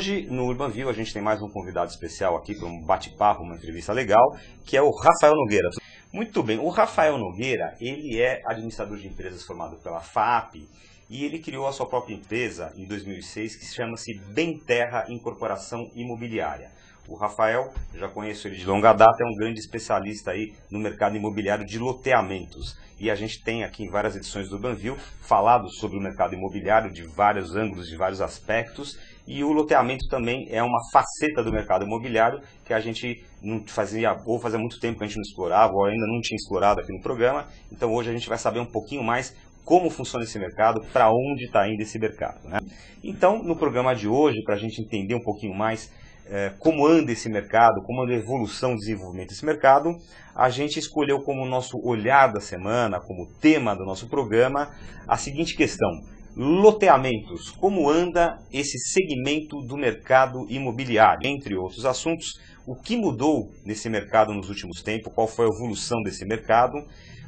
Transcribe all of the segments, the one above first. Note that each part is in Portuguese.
Hoje, no Urbanville, a gente tem mais um convidado especial aqui para um bate-papo, uma entrevista legal, que é o Rafael Nogueira. Muito bem, o Rafael Nogueira, ele é administrador de empresas formado pela FAP e ele criou a sua própria empresa em 2006 que chama-se Benterra Incorporação Imobiliária. O Rafael, já conheço ele de longa data, é um grande especialista aí no mercado imobiliário de loteamentos. E a gente tem aqui em várias edições do Banville falado sobre o mercado imobiliário de vários ângulos, de vários aspectos. E o loteamento também é uma faceta do mercado imobiliário que a gente não fazia, ou fazia muito tempo que a gente não explorava, ou ainda não tinha explorado aqui no programa. Então hoje a gente vai saber um pouquinho mais como funciona esse mercado, para onde está indo esse mercado. Né? Então, no programa de hoje, para a gente entender um pouquinho mais é, como anda esse mercado, como anda a evolução e desenvolvimento desse mercado, a gente escolheu como nosso olhar da semana, como tema do nosso programa, a seguinte questão: loteamentos. Como anda esse segmento do mercado imobiliário? Entre outros assuntos, o que mudou nesse mercado nos últimos tempos? Qual foi a evolução desse mercado?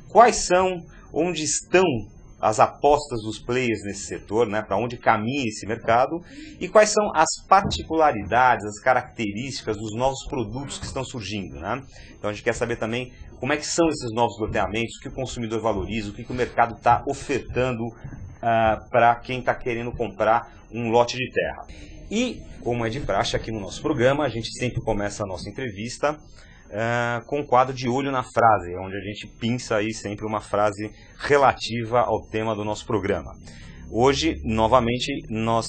Quais são, onde estão as apostas dos players nesse setor, né, para onde caminha esse mercado e quais são as particularidades, as características dos novos produtos que estão surgindo. Né? Então a gente quer saber também como é que são esses novos loteamentos, o que o consumidor valoriza, o que, que o mercado está ofertando uh, para quem está querendo comprar um lote de terra. E, como é de praxe aqui no nosso programa, a gente sempre começa a nossa entrevista uh, com o quadro de olho na frase, onde a gente pinça aí sempre uma frase relativa ao tema do nosso programa. Hoje, novamente, nós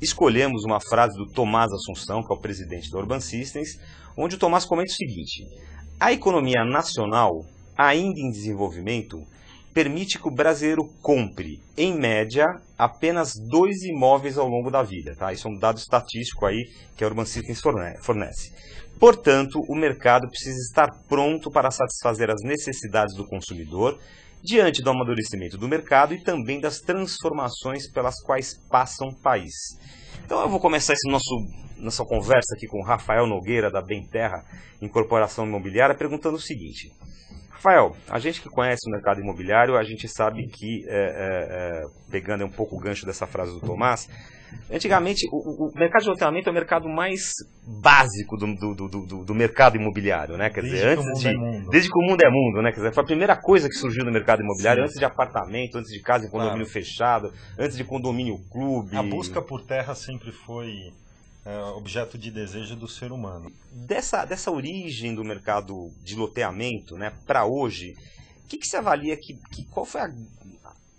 escolhemos uma frase do Tomás Assunção, que é o presidente da Urban Systems, onde o Tomás comenta o seguinte: a economia nacional, ainda em desenvolvimento, permite que o brasileiro compre, em média, apenas dois imóveis ao longo da vida. Tá? Isso é um dado estatístico aí que a Urban Systems fornece. Portanto, o mercado precisa estar pronto para satisfazer as necessidades do consumidor diante do amadurecimento do mercado e também das transformações pelas quais passa um país. Então eu vou começar esse nosso nossa conversa aqui com Rafael Nogueira da Bem Terra Incorporação Imobiliária perguntando o seguinte: Rafael, a gente que conhece o mercado imobiliário, a gente sabe que, é, é, é pegando um pouco o gancho dessa frase do Tomás, antigamente o, o mercado de loteamento é o mercado mais básico do, do, do, do mercado imobiliário, né? Quer desde dizer, antes de. É desde que o mundo é mundo, né? Quer dizer, foi a primeira coisa que surgiu no mercado imobiliário, Sim. antes de apartamento, antes de casa em condomínio claro. fechado, antes de condomínio clube. A busca por terra sempre foi é, objeto de desejo do ser humano. Dessa, dessa origem do mercado de loteamento né, para hoje, o que, que você avalia que, que qual foi a,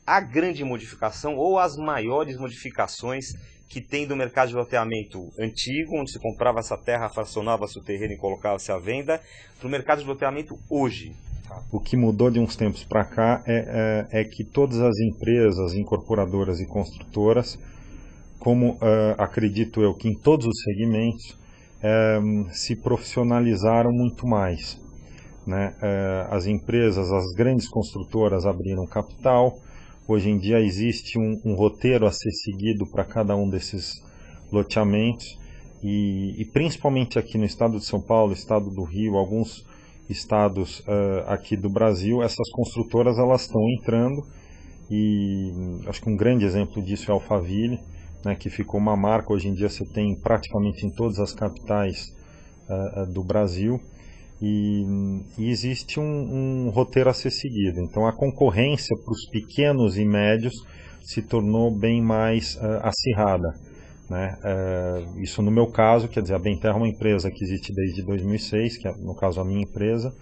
a grande modificação ou as maiores modificações que tem do mercado de loteamento antigo, onde se comprava essa terra, fracionava seu terreno e colocava-se à venda, para o mercado de loteamento hoje? O que mudou de uns tempos para cá é, é, é, que todas as empresas, incorporadoras e construtoras como uh, acredito eu que em todos os segmentos, eh, se profissionalizaram muito mais. Né? Uh, as empresas, as grandes construtoras abriram capital, hoje em dia existe um, um roteiro a ser seguido para cada um desses loteamentos, e, e, principalmente aqui no estado de São Paulo, estado do Rio, alguns estados uh, aqui do Brasil, essas construtoras elas estão entrando, e acho que um grande exemplo disso é Alphaville, né, que ficou uma marca. Hoje em dia você tem praticamente em todas as capitais uh, do Brasil. E, e existe um, um, roteiro a ser seguido. Então a concorrência para os pequenos e médios se tornou bem mais uh, acirrada. Né? Uh, isso no meu caso, quer dizer, a Benterra é uma empresa que existe desde 2006, que é no caso a minha empresa,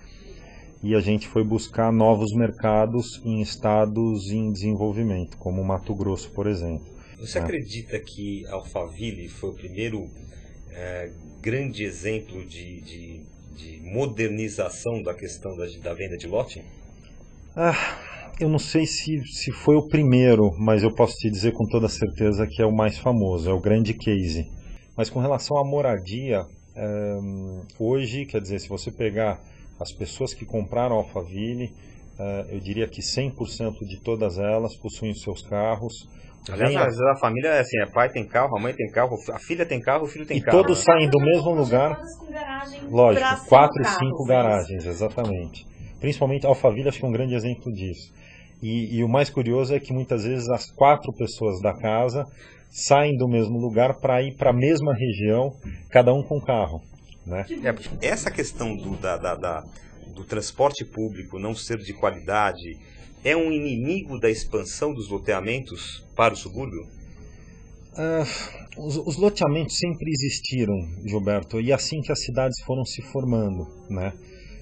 e a gente foi buscar novos mercados em estados em desenvolvimento, como Mato Grosso, por exemplo. Você ah. acredita que Alphaville foi o primeiro é, grande exemplo de, de, de, modernização da questão da, da venda de lote? Ah, eu não sei se, se foi o primeiro, mas eu posso te dizer com toda certeza que é o mais famoso, é o grande case. Mas com relação à moradia, é, hoje, quer dizer, se você pegar as pessoas que compraram Alphaville, é, eu diria que 100% de todas elas possuem seus carros, Aliás, a... a família é assim, é pai tem carro, a mãe tem carro, a filha tem carro, o filho tem e carro. E todos né? saem do mesmo lugar. Lógico, quatro, cinco garagens, exatamente. Principalmente Alphaville, acho que é um grande exemplo disso. E, e, o mais curioso é que muitas vezes as quatro pessoas da casa saem do mesmo lugar para ir para a mesma região, cada um com carro. Né? É, essa questão do, da, da, da, do transporte público não ser de qualidade é um inimigo da expansão dos loteamentos para o subúrbio? Uh, os, os, loteamentos sempre existiram, Gilberto, e assim que as cidades foram se formando. Né?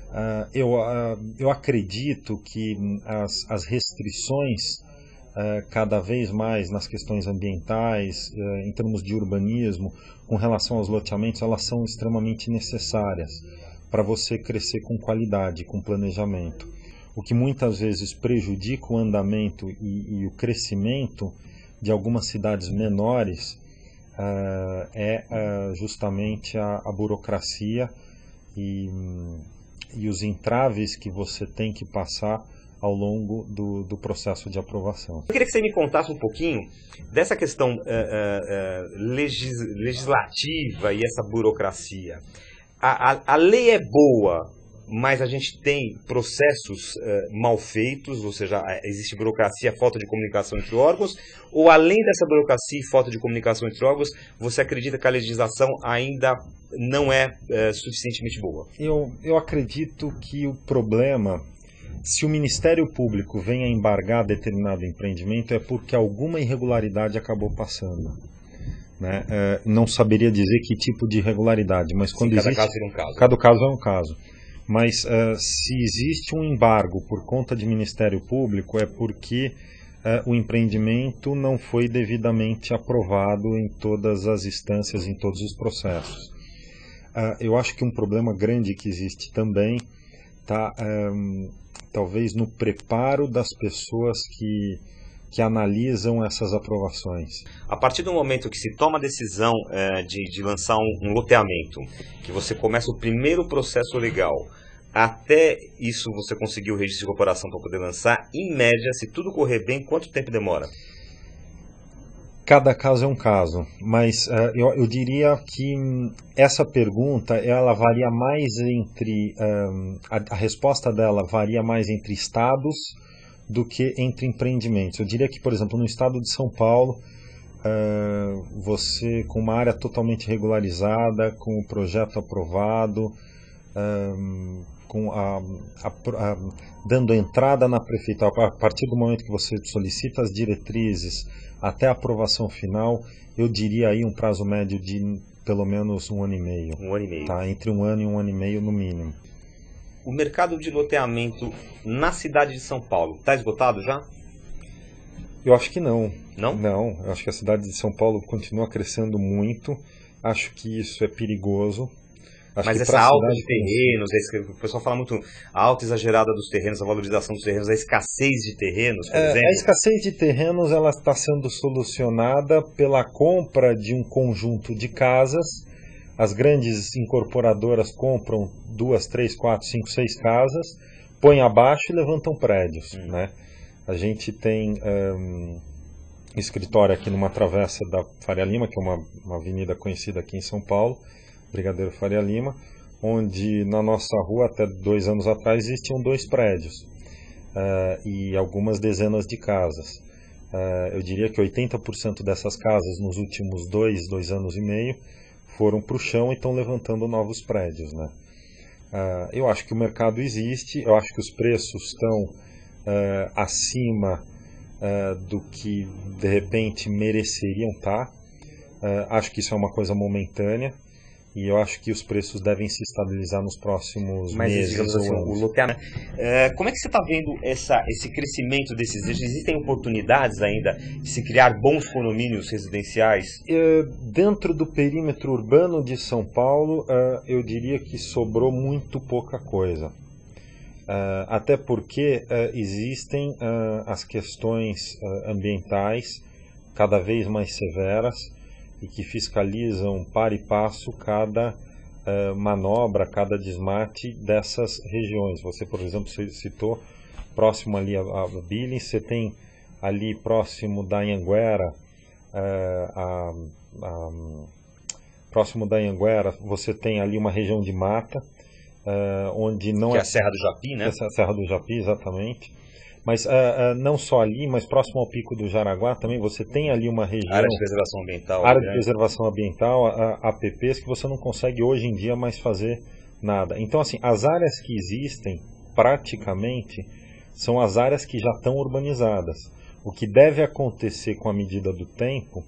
Uh, eu, uh, eu acredito que as, as restrições cada vez mais nas questões ambientais, em termos de urbanismo, com relação aos loteamentos, elas são extremamente necessárias para você crescer com qualidade, com planejamento o que muitas vezes prejudica o andamento e, e o crescimento de algumas cidades menores uh, é uh, justamente a, a burocracia e, e, os entraves que você tem que passar ao longo do, do, processo de aprovação. Eu queria que você me contasse um pouquinho dessa questão uh, legis, legislativa e essa burocracia. A, a, a lei é boa, mas a gente tem processos uh, mal feitos, ou seja, existe burocracia, falta de comunicação entre órgãos, ou além dessa burocracia e falta de comunicação entre órgãos, você acredita que a legislação ainda não é uh, suficientemente boa? Eu, eu acredito que o problema, se o Ministério Público vem a embargar determinado empreendimento, é porque alguma irregularidade acabou passando. Né? É, não saberia dizer que tipo de irregularidade, mas quando Sim, cada existe, caso é um caso. Cada caso é um caso. Mas uh, se existe um embargo por conta de Ministério Público, é porque uh, o empreendimento não foi devidamente aprovado em todas as instâncias, em todos os processos. Uh, eu acho que um problema grande que existe também está um, talvez no preparo das pessoas que que analisam essas aprovações. A partir do momento que se toma a decisão é, de, de, lançar um, um, loteamento, que você começa o primeiro processo legal, até isso você conseguir o registro de incorporação para poder lançar, em média, se tudo correr bem, quanto tempo demora? Cada caso é um caso, mas uh, eu, eu, diria que essa pergunta ela varia mais entre um, a, a resposta dela varia mais entre estados do que entre empreendimentos. Eu diria que, por exemplo, no estado de São Paulo, uh, você com uma área totalmente regularizada, com o projeto aprovado, uh, com a, a, a, dando entrada na prefeitura, a partir do momento que você solicita as diretrizes até a aprovação final, eu diria aí um prazo médio de pelo menos um ano e meio. Um ano e meio. Tá, entre um ano e um ano e meio no mínimo o mercado de loteamento na cidade de São Paulo está esgotado já? Eu acho que não. Não? Não. Eu acho que a cidade de São Paulo continua crescendo muito. Acho que isso é perigoso. Acho Mas essa alta de terrenos, o pessoal fala muito a alta exagerada dos terrenos, a valorização dos terrenos, a escassez de terrenos, por é, exemplo. A escassez de terrenos ela está sendo solucionada pela compra de um conjunto de casas as grandes incorporadoras compram duas, três, quatro, cinco, seis casas, põem abaixo e levantam prédios. Hum. Né? A gente tem um, escritório aqui numa travessa da Faria Lima, que é uma, uma avenida conhecida aqui em São Paulo, Brigadeiro Faria Lima, onde na nossa rua, até dois anos atrás, existiam dois prédios uh, e algumas dezenas de casas. Uh, eu diria que 80% dessas casas nos últimos dois, dois anos e meio foram para o chão e estão levantando novos prédios. Né? Uh, eu acho que o mercado existe, eu acho que os preços estão uh, acima uh, do que de repente mereceriam estar. Tá. acho que isso é uma coisa momentânea e eu acho que os preços devem se estabilizar nos próximos Mas, meses digamos assim, o loteamento. É, como é que você está vendo essa, esse crescimento desses? Existem oportunidades ainda de se criar bons condomínios residenciais? É, dentro do perímetro urbano de São Paulo, é, eu diria que sobrou muito pouca coisa. Até porque existem as questões ambientais cada vez mais severas e que fiscalizam para e passo cada uh, manobra, cada desmate dessas regiões. Você, por exemplo, citou próximo ali a, a Billings, você tem ali próximo da Anhanguera, uh, a, a, próximo da Anhanguera, você tem ali uma região de mata, uh, onde não que é... é a Serra do Japi, né? Essa é a Serra do Japi, exatamente. Mas uh, uh, não só ali, mas próximo ao Pico do Jaraguá também você tem ali uma região... Área de preservação ambiental. Área de preservação ambiental, APPs, que você não consegue hoje em dia mais fazer nada. Então, assim, as áreas que existem, praticamente, são as áreas que já estão urbanizadas. O que deve acontecer com a medida do tempo,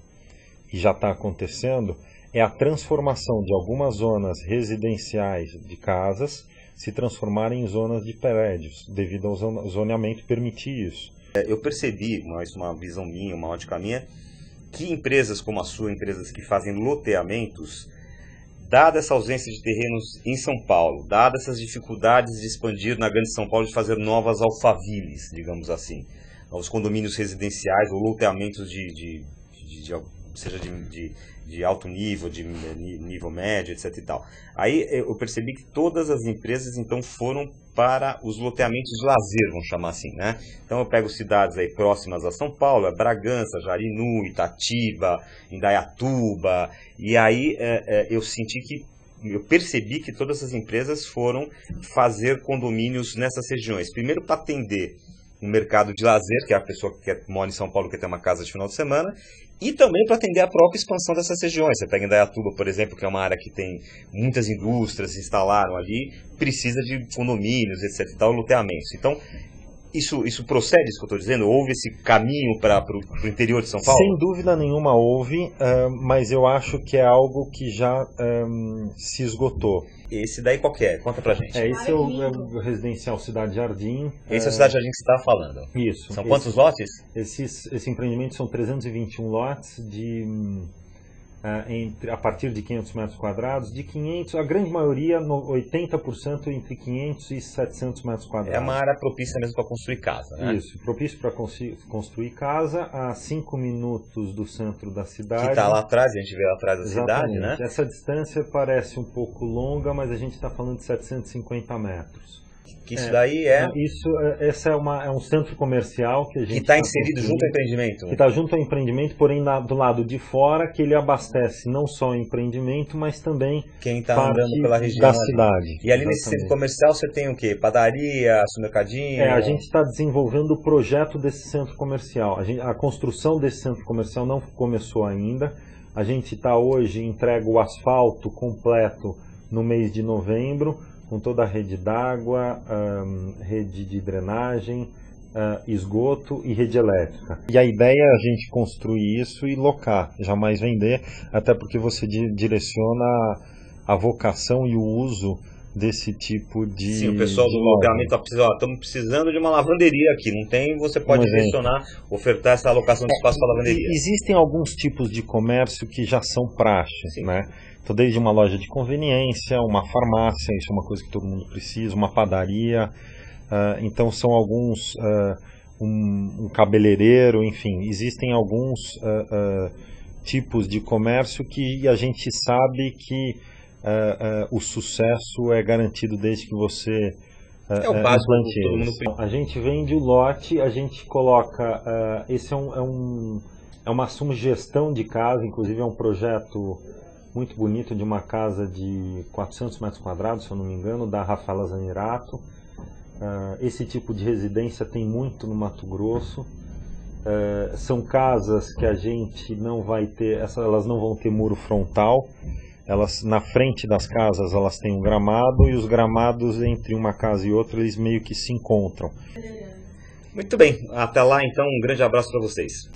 e já está acontecendo, é a transformação de algumas zonas residenciais de casas se transformarem em zonas de prédios, devido ao zoneamento permitir isso. É, eu percebi, mas uma visão minha, uma ótica minha, que empresas como a sua, empresas que fazem loteamentos, dada essa ausência de terrenos em São Paulo, dadas essas dificuldades de expandir na Grande São Paulo, de fazer novas alfaviles, digamos assim, os condomínios residenciais ou loteamentos de, de, de, de seja de, de, de, alto nível, de nível médio, etc e tal. Aí eu percebi que todas as empresas então foram para os loteamentos de lazer, vamos chamar assim, né? Então eu pego cidades aí próximas a São Paulo, é Bragança, Jarinu, Itatiba, Indaiatuba, e aí é, é, eu senti que eu percebi que todas as empresas foram fazer condomínios nessas regiões. Primeiro para atender um mercado de lazer, que é a pessoa que mora em São Paulo quer ter uma casa de final de semana, e também para atender a própria expansão dessas regiões. Você pega em Dayatuba, por exemplo, que é uma área que tem muitas indústrias se instalaram ali, precisa de condomínios, etc. Tal, loteamentos. Então, isso, isso procede, isso que eu estou dizendo? Houve esse caminho para o interior de São Paulo? Sem dúvida nenhuma houve, uh, mas eu acho que é algo que já um, se esgotou. Esse daí qual que é? Conta pra gente. É, esse é o, é o residencial Cidade Jardim. Esse é, é o Cidade Jardim que você está falando? Isso. São quantos esse, lotes? Esses, esse empreendimento são 321 lotes de entre, a partir de 500 metros quadrados, de 500, a grande maioria, no, 80% entre 500 e 700 metros quadrados. É uma área propícia mesmo para construir casa, né? Isso, propício para construir casa a 5 minutos do centro da cidade. Que está lá atrás, a gente vê lá atrás da Exatamente. cidade, né? Essa distância parece um pouco longa, mas a gente está falando de 750 metros. Que isso é, daí é. Isso, é, essa é, uma, é um centro comercial que a gente. Que está tá inserido junto ao empreendimento. Que está junto ao empreendimento, porém na, do lado de fora, que ele abastece não só o empreendimento, mas também quem está andando pela região da cidade. E ali nesse centro comercial você tem o quê? Padaria, supermercadinho? É, a gente está desenvolvendo o projeto desse centro comercial. A, gente, a construção desse centro comercial não começou ainda. A gente está hoje entrega o asfalto completo no mês de novembro com toda a rede d'água, um, rede de drenagem, uh, esgoto e rede elétrica. E a ideia é a gente construir isso e locar, jamais vender, até porque você di direciona a vocação e o uso desse tipo de. Sim, o pessoal do loteamento está precisando, estamos precisando de uma lavanderia aqui, não tem? Você pode direcionar, ofertar essa alocação de espaço para lavanderia. Existem alguns tipos de comércio que já são praxe, Sim. né? Então, desde uma loja de conveniência, uma farmácia, isso é uma coisa que todo mundo precisa, uma padaria. Uh, então, são alguns. Uh, um, um, cabeleireiro, enfim, existem alguns uh, tipos de comércio que a gente sabe que o sucesso é garantido desde que você é o básico mundo... A gente vende o lote, a gente coloca. esse é, um, é, um, é uma sugestão de casa, inclusive é um projeto muito bonito de uma casa de 400 metros quadrados, se eu não me engano, da Rafaela Zanerato. Uh, esse tipo de residência tem muito no Mato Grosso. Uh, são casas que a gente não vai ter, elas não vão ter muro frontal. Elas na frente das casas elas têm um gramado e os gramados entre uma casa e outra eles meio que se encontram. Muito bem, até lá então um grande abraço para vocês.